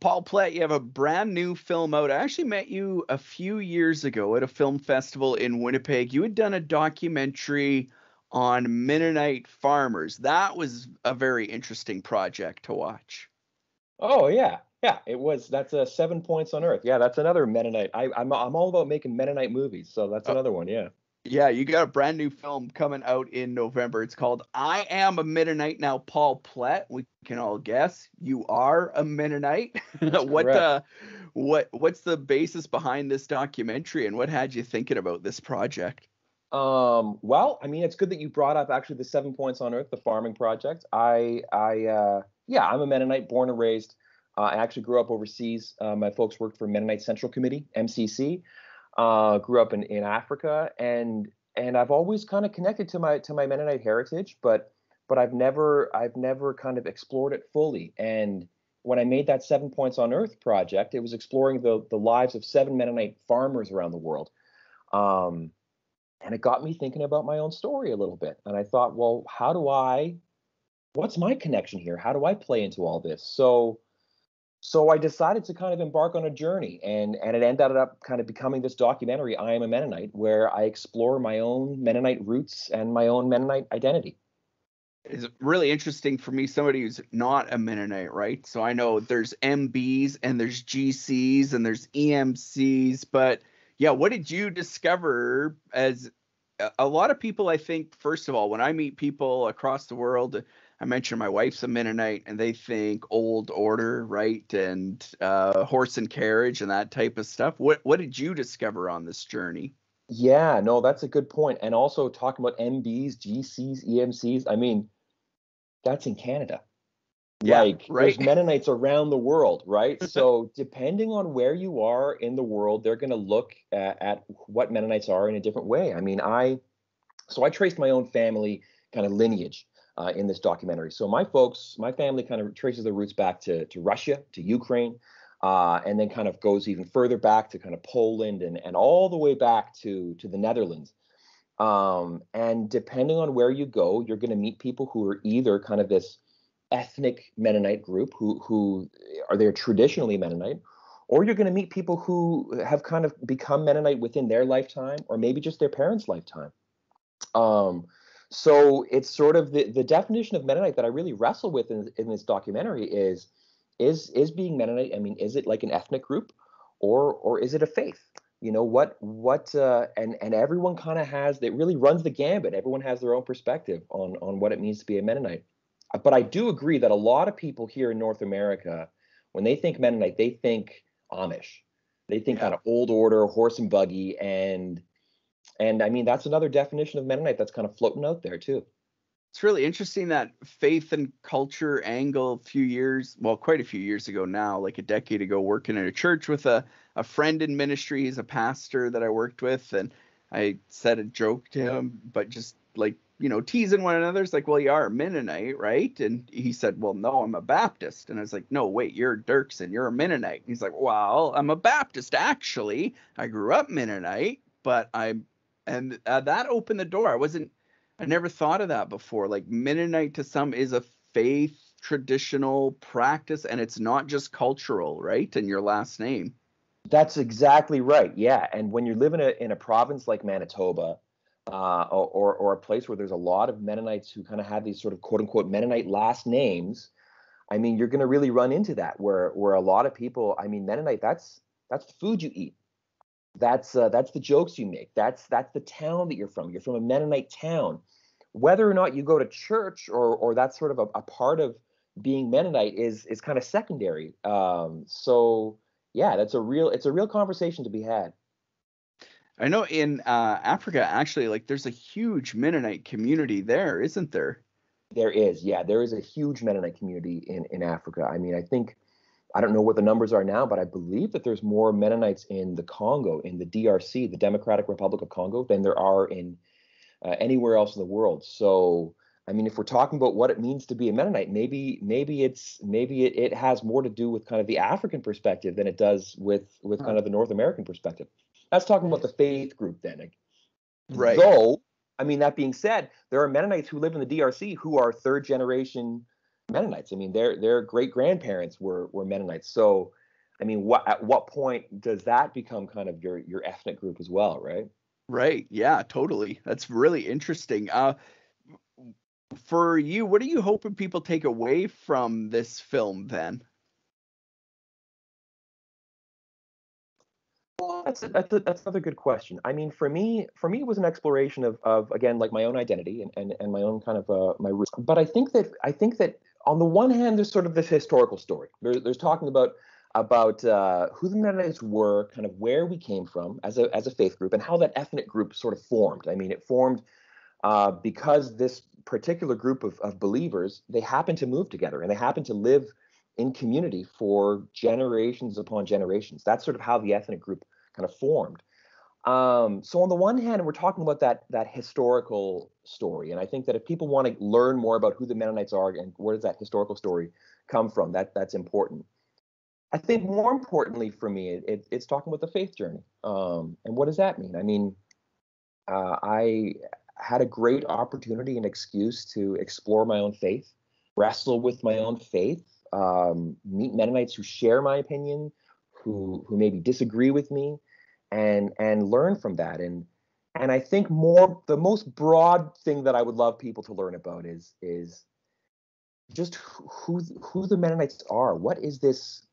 Paul Plett, you have a brand new film out. I actually met you a few years ago at a film festival in Winnipeg. You had done a documentary on Mennonite farmers. That was a very interesting project to watch. Oh yeah, yeah. It was. That's a Seven Points on Earth. Yeah, that's another Mennonite. I, I'm I'm all about making Mennonite movies, so that's oh. another one. Yeah. Yeah, you got a brand new film coming out in November. It's called I Am a Mennonite. Now, Paul Plett, we can all guess you are a Mennonite. what uh what what's the basis behind this documentary and what had you thinking about this project? Um, well, I mean, it's good that you brought up actually the Seven Points on Earth, the farming project. I I uh yeah, I'm a Mennonite, born and raised. Uh, I actually grew up overseas. Uh, my folks worked for Mennonite Central Committee, MCC. Uh, grew up in, in Africa, and and I've always kind of connected to my to my Mennonite heritage, but but I've never I've never kind of explored it fully. And when I made that Seven Points on Earth project, it was exploring the the lives of seven Mennonite farmers around the world. Um, and it got me thinking about my own story a little bit. And I thought, well, how do I, what's my connection here? How do I play into all this? So so I decided to kind of embark on a journey, and and it ended up kind of becoming this documentary, I Am a Mennonite, where I explore my own Mennonite roots and my own Mennonite identity. It's really interesting for me, somebody who's not a Mennonite, right? So I know there's MBs and there's GCs and there's EMCs, but yeah, what did you discover as a lot of people? I think, first of all, when I meet people across the world, I mentioned my wife's a Mennonite, and they think old order, right, and uh, horse and carriage and that type of stuff. What what did you discover on this journey? Yeah, no, that's a good point. And also talking about MBs, GCs, EMCs. I mean, that's in Canada. Yeah, like right. there's Mennonites around the world, right? so depending on where you are in the world, they're going to look at, at what Mennonites are in a different way. I mean, I so I traced my own family kind of lineage uh, in this documentary. So my folks, my family kind of traces their roots back to, to Russia, to Ukraine, uh, and then kind of goes even further back to kind of Poland and, and all the way back to, to the Netherlands. Um, and depending on where you go, you're going to meet people who are either kind of this ethnic Mennonite group who, who are there traditionally Mennonite, or you're going to meet people who have kind of become Mennonite within their lifetime or maybe just their parents' lifetime. Um, so it's sort of the, the definition of Mennonite that I really wrestle with in, in this documentary is is is being Mennonite. I mean, is it like an ethnic group, or or is it a faith? You know what what uh, and and everyone kind of has it really runs the gambit. Everyone has their own perspective on on what it means to be a Mennonite. But I do agree that a lot of people here in North America, when they think Mennonite, they think Amish. They think yeah. kind of old order, horse and buggy, and and I mean, that's another definition of Mennonite that's kind of floating out there too. It's really interesting that faith and culture angle a few years, well, quite a few years ago now, like a decade ago, working in a church with a, a friend in ministry. He's a pastor that I worked with. And I said a joke to him, but just like, you know, teasing one another. It's like, well, you are a Mennonite, right? And he said, well, no, I'm a Baptist. And I was like, no, wait, you're Dirksen. You're a Mennonite. And he's like, well, I'm a Baptist, actually. I grew up Mennonite, but I'm and uh, that opened the door. I wasn't, I never thought of that before. Like Mennonite to some is a faith traditional practice, and it's not just cultural, right? And your last name. That's exactly right. Yeah, and when you live in a in a province like Manitoba, uh, or or a place where there's a lot of Mennonites who kind of have these sort of quote unquote Mennonite last names, I mean, you're going to really run into that where where a lot of people, I mean, Mennonite, that's that's the food you eat that's uh, that's the jokes you make. That's that's the town that you're from. You're from a Mennonite town. Whether or not you go to church or or that's sort of a, a part of being Mennonite is is kind of secondary. Um, so yeah, that's a real it's a real conversation to be had. I know in uh, Africa actually, like there's a huge Mennonite community there, isn't there? There is, yeah, there is a huge Mennonite community in in Africa. I mean, I think I don't know what the numbers are now, but I believe that there's more Mennonites in the Congo, in the DRC, the Democratic Republic of Congo, than there are in uh, anywhere else in the world. So, I mean, if we're talking about what it means to be a Mennonite, maybe maybe it's maybe it, it has more to do with kind of the African perspective than it does with with kind of the North American perspective. That's talking about the faith group then. Right. Though, I mean, that being said, there are Mennonites who live in the DRC who are third generation Mennonites. I mean, their their great grandparents were were Mennonites. So, I mean, what at what point does that become kind of your your ethnic group as well, right? Right. Yeah. Totally. That's really interesting. Uh, for you, what are you hoping people take away from this film then? Well, that's a, that's a, that's another good question. I mean, for me, for me, it was an exploration of of again like my own identity and and, and my own kind of uh, my roots. But I think that I think that on the one hand, there's sort of this historical story. There, there's talking about about uh, who the Mennonites were, kind of where we came from as a as a faith group, and how that ethnic group sort of formed. I mean, it formed uh, because this particular group of, of believers they happened to move together and they happened to live in community for generations upon generations. That's sort of how the ethnic group kind of formed. Um, so on the one hand, we're talking about that that historical story, and I think that if people want to learn more about who the Mennonites are and where does that historical story come from, that that's important. I think more importantly for me, it, it, it's talking about the faith journey. Um, and what does that mean? I mean, uh, I had a great opportunity and excuse to explore my own faith, wrestle with my own faith, um, meet Mennonites who share my opinion, who who maybe disagree with me, and and learn from that. And and I think more the most broad thing that I would love people to learn about is is just who who the Mennonites are. What is this?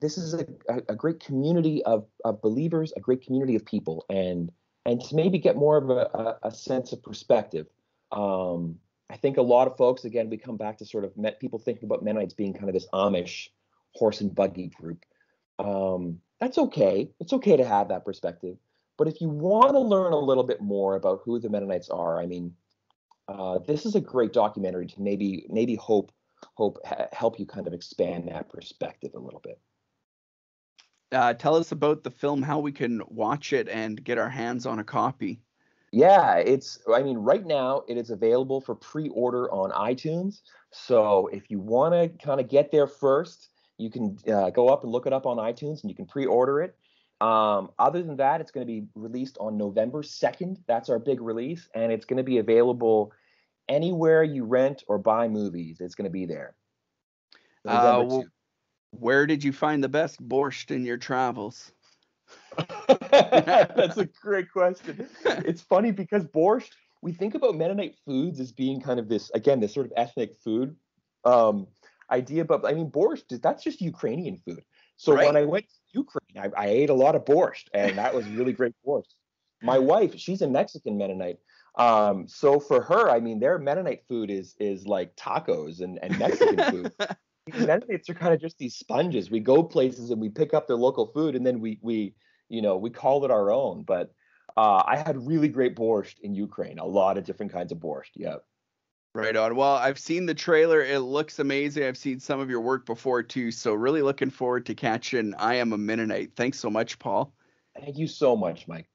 This is a, a great community of of believers, a great community of people, and and to maybe get more of a, a, sense of perspective. Um, I think a lot of folks, again, we come back to sort of met people thinking about Mennonites being kind of this Amish horse and buggy group. Um, that's okay. It's okay to have that perspective. But if you want to learn a little bit more about who the Mennonites are, I mean, uh, this is a great documentary to maybe maybe hope hope ha- help you kind of expand that perspective a little bit. Uh, tell us about the film, how we can watch it and get our hands on a copy. Yeah, it's. I mean, right now it is available for pre-order on iTunes. So if you want to kind of get there first, you can uh, go up and look it up on iTunes, and you can pre-order it. Um, other than that, it's going to be released on November 2nd. That's our big release, and it's going to be available anywhere you rent or buy movies. It's going to be there. Uh, well, where did you find the best borscht in your travels? That's a great question. It's funny because borscht, we think about Mennonite foods as being kind of this, again, this sort of ethnic food um, idea. But I mean, borscht, that's just Ukrainian food. So right. when I went to Ukraine, I, I, ate a lot of borscht, and that was really great borscht. My wife, she's a Mexican Mennonite. Um, so for her, I mean, their Mennonite food is is like tacos and, and Mexican food. Mennonites are kind of just these sponges. We go places and we pick up their local food, and then we we you know we call it our own. But uh, I had really great borscht in Ukraine. A lot of different kinds of borscht. Yeah. Right on. Well, I've seen the trailer. It looks amazing. I've seen some of your work before too. So really looking forward to catching I Am a Mennonite. Thanks so much, Paul. Thank you so much, Mike.